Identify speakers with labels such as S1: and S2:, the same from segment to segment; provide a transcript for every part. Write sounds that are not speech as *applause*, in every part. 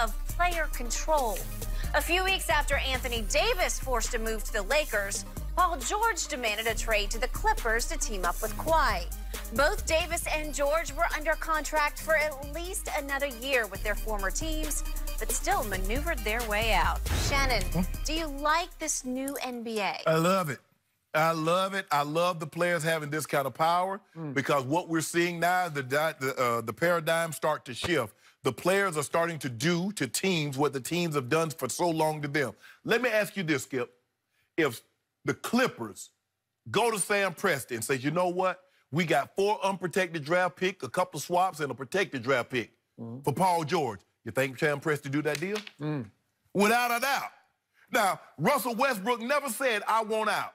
S1: of player control. A few weeks after Anthony Davis forced a move to the Lakers, Paul George demanded a trade to the Clippers to team up with Kawhi. Both Davis and George were under contract for at least another year with their former teams, but still maneuvered their way out. Shannon, do you like this new NBA?
S2: I love it. I love it. I love the players having this kind of power mm. because what we're seeing now, the the, uh, the paradigm start to shift. The players are starting to do to teams what the teams have done for so long to them. Let me ask you this, Skip. If the Clippers go to Sam Presti and say, you know what? We got four unprotected draft picks, a couple swaps, and a protected draft pick mm. for Paul George. You think Sam Presti do that deal? Mm. Without a doubt. Now, Russell Westbrook never said, I want out.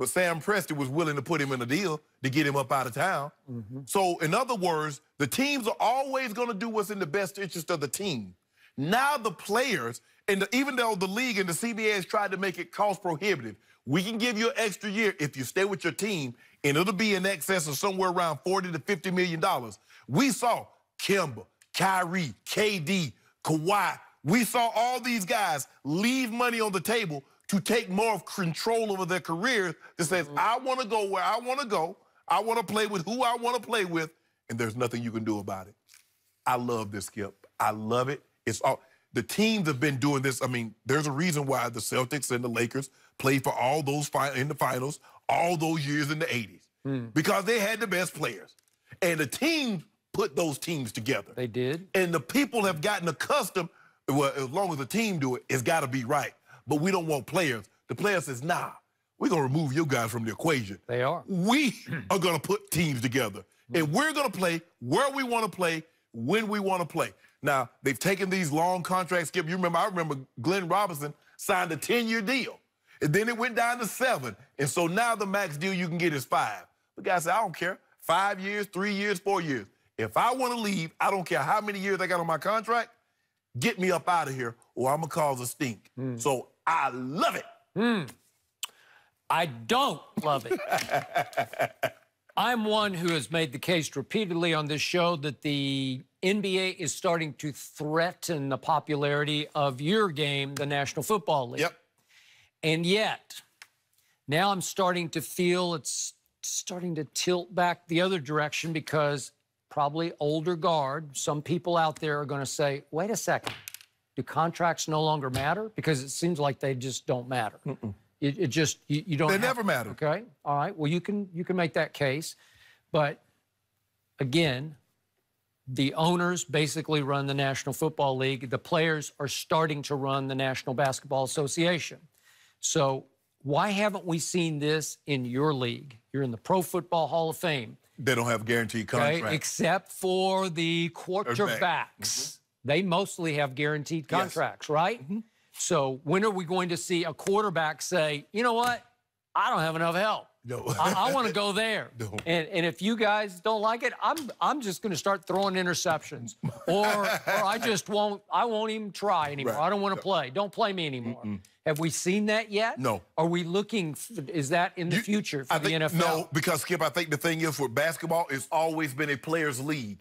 S2: But Sam Presti was willing to put him in a deal to get him up out of town. Mm-hmm. So, in other words, the teams are always going to do what's in the best interest of the team. Now, the players, and the, even though the league and the CBA has tried to make it cost prohibitive, we can give you an extra year if you stay with your team, and it'll be in excess of somewhere around 40 to 50 million dollars. We saw Kemba, Kyrie, KD, Kawhi. We saw all these guys leave money on the table to take more of control over their career that says, mm-hmm. I want to go where I want to go. I want to play with who I want to play with, and there's nothing you can do about it. I love this, Skip. I love it. It's all the teams have been doing this. I mean, there's a reason why the Celtics and the Lakers played for all those in the finals all those years in the 80s mm. because they had the best players. And the team put those teams together.
S3: They did.
S2: And the people have gotten accustomed, well, as long as the team do it, it's got to be right but we don't want players. The player says, nah, we're going to remove you guys from the equation.
S3: They are.
S2: We *clears throat* are going to put teams together. And we're going to play where we want to play, when we want to play. Now, they've taken these long contracts. Skip, you remember, I remember Glenn Robinson signed a 10-year deal. And then it went down to seven. And so now the max deal you can get is five. The guy said, I don't care. Five years, three years, four years. If I want to leave, I don't care how many years I got on my contract, get me up out of here or I'm going to cause a stink. Mm. So I love it.
S3: Mm. I don't love it. *laughs* I'm one who has made the case repeatedly on this show that the NBA is starting to threaten the popularity of your game, the National Football League.
S2: Yep.
S3: And yet, now I'm starting to feel it's starting to tilt back the other direction because probably older guard, some people out there are going to say, wait a second, do contracts no longer matter? Because it seems like they just don't matter. It, it, just you, you don't.
S2: They never matter.
S3: Okay. All right. Well, you can you can make that case, but again, the owners basically run the National Football League. The players are starting to run the National Basketball Association. So why haven't we seen this in your league? You're in the Pro Football Hall of Fame.
S2: They don't have guaranteed contracts.
S3: Okay, except for the quarterbacks. Mm-hmm. They mostly have guaranteed contracts, yes. right? Mm-hmm. So when are we going to see a quarterback say, you know what? I don't have enough help.
S2: No.
S3: I, I want to go there. No. And, and if you guys don't like it, I'm I'm just going to start throwing interceptions, or or I just won't I won't even try anymore. Right. I don't want to play. Don't play me anymore. Mm-mm. Have we seen that yet?
S2: No.
S3: Are we looking? Is that in the you, future for
S2: I
S3: the
S2: think,
S3: NFL?
S2: No, because Skip, I think the thing is with basketball, it's always been a players' league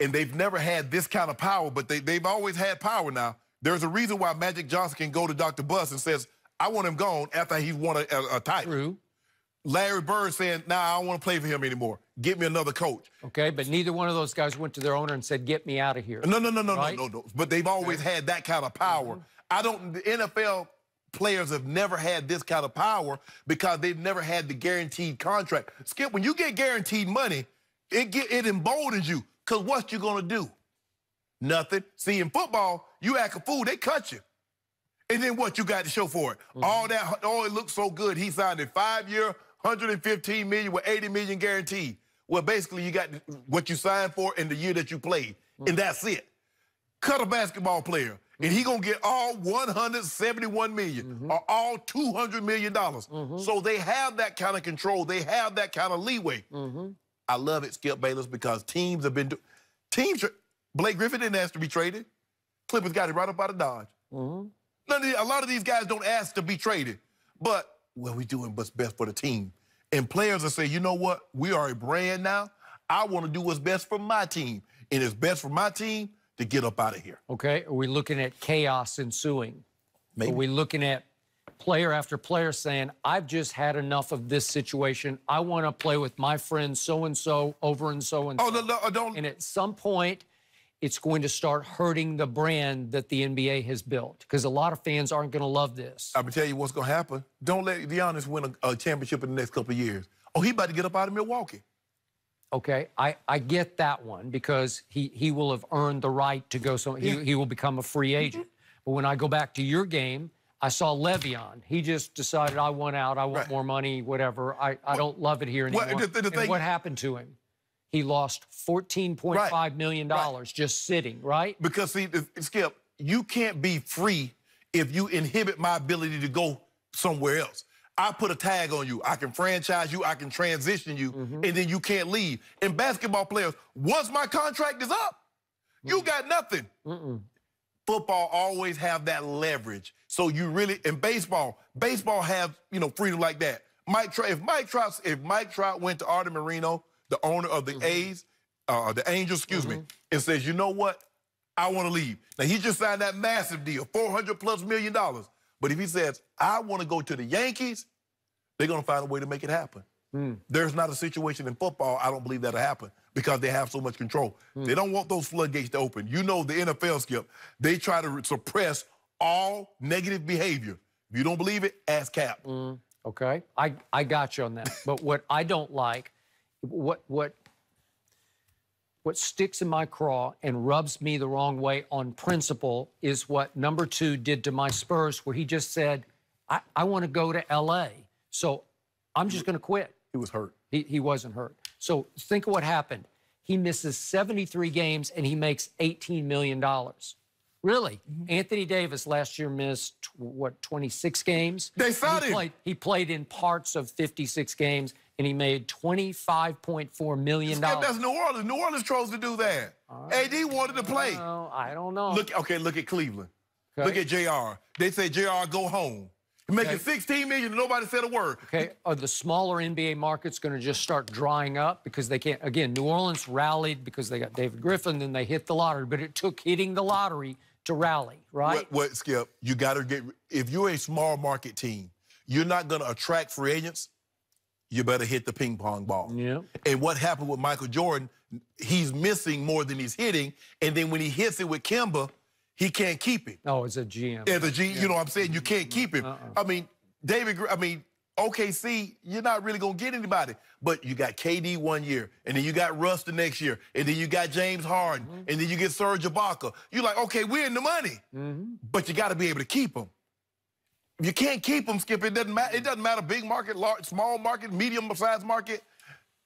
S2: and they've never had this kind of power, but they, they've always had power now. There's a reason why Magic Johnson can go to Dr. Buss and says, I want him gone after he's won a, a, a title.
S3: True.
S2: Larry Bird saying, nah, I don't want to play for him anymore. Get me another coach.
S3: Okay, but neither one of those guys went to their owner and said, get me out of here.
S2: No, no, no, no, right? no, no, no. But they've always had that kind of power. Mm-hmm. I don't, the NFL players have never had this kind of power because they've never had the guaranteed contract. Skip, when you get guaranteed money, it get, it emboldens you. Because what you going to do? Nothing. See, in football, you act a fool, they cut you. And then what you got to show for it? Mm-hmm. All that, oh, it looks so good. He signed a five-year, 115 million with 80 million guaranteed. Well, basically, you got what you signed for in the year that you played, mm-hmm. and that's it. Cut a basketball player, mm-hmm. and he gonna get all 171 million mm-hmm. or all 200 million dollars. Mm-hmm. So they have that kind of control. They have that kind of leeway. Mm-hmm. I love it, Skip Bayless, because teams have been do- teams. Blake Griffin didn't ask to be traded. Clippers got it right up out of Dodge. Mm-hmm. None of a lot of these guys don't ask to be traded, but well, we're doing what's best for the team. And players will say, you know what? We are a brand now. I want to do what's best for my team, and it's best for my team to get up out of here.
S3: Okay. Are we looking at chaos ensuing?
S2: Maybe.
S3: Are we looking at player after player saying, I've just had enough of this situation. I want to play with my friend so and so over and so and oh, so.
S2: Oh, no, no, uh, don't.
S3: And at some point, it's going to start hurting the brand that the NBA has built because a lot of fans aren't going to love this.
S2: I'm gonna tell you what's gonna happen. Don't let Giannis win a, a championship in the next couple of years. Oh, he about to get up out of Milwaukee.
S3: Okay, I, I get that one because he, he will have earned the right to go. So he, he will become a free mm-hmm. agent. But when I go back to your game, I saw Le'Veon. He just decided I want out. I want
S2: Right.
S3: more money. Whatever. I, I don't love it here
S2: Well,
S3: anymore.
S2: the- the
S3: and
S2: thing-
S3: what happened to him? He lost fourteen point five million dollars just sitting. Right.
S2: Because see, Skip, you can't be free if you inhibit my ability to go somewhere else. I put a tag on you. I can franchise you. I can transition you,
S3: Mm-hmm.
S2: and then you can't leave. And basketball players, once my contract is up,
S3: Mm.
S2: you got nothing. Football always have that leverage. So you really in baseball, baseball have you know freedom like that. Mike Trout, if Mike Trout, if Mike Trout went to Arte Moreno, the owner of the mm-hmm. A's, uh, the Angels, excuse me, mm-hmm. and says, you know what, I want to leave. Now he just signed that massive deal, 400 plus million dollars. But if he says, I want to go to the Yankees, they're going to find a way to make it happen. Mm. There's not a situation in football, I don't believe that'll happen because they have so much control. Mm. They don't want those floodgates to open. You know the NFL, Skip, they try to suppress all negative behavior. If you don't believe it, ask Cap.
S3: Mm, okay, I, I got you on that. But what I don't like, what what what sticks in my craw and rubs me the wrong way on principle is what number two did to my Spurs, where he just said, I, I want to go to LA. So I'm just going to quit.
S2: He was hurt.
S3: He, he wasn't hurt. So think of what happened. He misses 73 games and he makes $18 million. Really? Mm-hmm. Anthony Davis last year missed, tw- what, 26 games?
S2: They signed
S3: he
S2: him.
S3: Played, he played in parts of 56 games and he made $25.4 million.
S2: That's New Orleans. New Orleans chose to do that. AD wanted to play.
S3: Oh, I don't know.
S2: Look, okay, look at Cleveland.
S3: Okay.
S2: Look at JR. They say JR go home. He's making
S3: Okay.
S2: 16 million and nobody said a word.
S3: Okay, are the smaller NBA markets going to just start drying up because they can't? Again, New Orleans rallied because they got David Griffin, then they hit the lottery, but it took hitting the lottery to rally, right?
S2: What, what, Skip? You got to get. If you're a small market team, you're not going to attract free agents. You better hit the ping pong ball.
S3: Yeah.
S2: And what happened with Michael Jordan? He's missing more than he's hitting, and then when he hits it with Kemba, he can't keep it.
S3: Oh, it's a GM.
S2: As a G, you know what I'm saying? You can't keep him. Uh-uh. I mean, David, I mean, OKC, you're not really going to get anybody. But you got KD one year, and then you got Russ the next year, and then you got James Harden, mm-hmm. and then you get Serge Ibaka. You're like, okay, we're in the money. Mm-hmm. But you got to be able to keep them. You can't keep them, Skip, it doesn't matter. It doesn't matter big market, large, small market, medium sized market.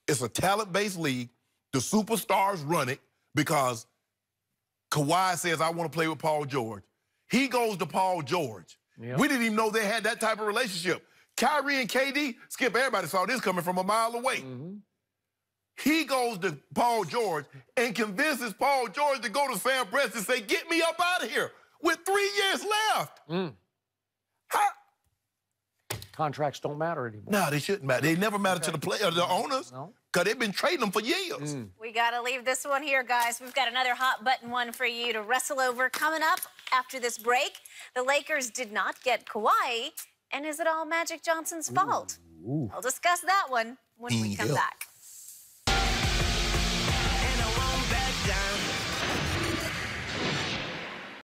S2: It's a talent-based league. The superstars run it because Kawhi says, I want to play with Paul George. He goes to Paul George.
S3: Yeah.
S2: We didn't even know they had that type of relationship. Kyrie and KD, Skip, everybody saw this coming from a mile away. Mm-hmm. He goes to Paul George and convinces Paul George to go to Sam Prest and say, get me up out of here with three years left. Mm. How?
S3: Contracts don't matter anymore.
S2: No, they shouldn't matter. They never matter to the player, the owners,
S3: No.
S2: because they've been trading them for years. Mm.
S1: We got to leave this one here, guys. We've got another hot button one for you to wrestle over coming up after this break. The Lakers did not get Kawhi, and is it all Magic Johnson's fault? We'll discuss that one when we come back.